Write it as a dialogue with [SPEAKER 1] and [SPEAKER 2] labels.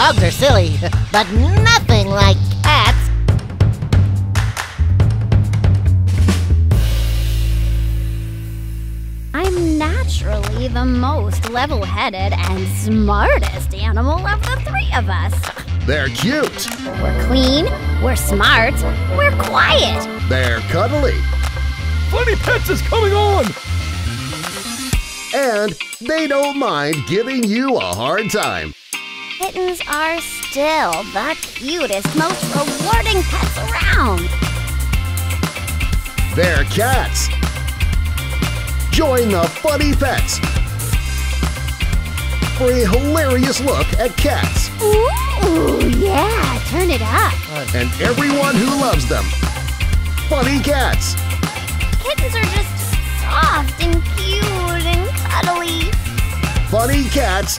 [SPEAKER 1] Dogs are silly, but nothing like cats.
[SPEAKER 2] I'm naturally the most level headed and smartest animal of the three of us.
[SPEAKER 3] They're cute.
[SPEAKER 2] We're clean, we're smart, we're quiet.
[SPEAKER 3] They're cuddly.
[SPEAKER 4] Funny Pets is coming on!
[SPEAKER 3] And they don't mind giving you a hard time.
[SPEAKER 2] Kittens are still the cutest, most rewarding pets around.
[SPEAKER 3] They're cats. Join the Funny Pets for a hilarious look at cats
[SPEAKER 2] Ooh, yeah, turn it up.
[SPEAKER 3] and everyone who loves them. Funny Cats.
[SPEAKER 2] Kittens are just soft and cute and cuddly.
[SPEAKER 3] Funny Cats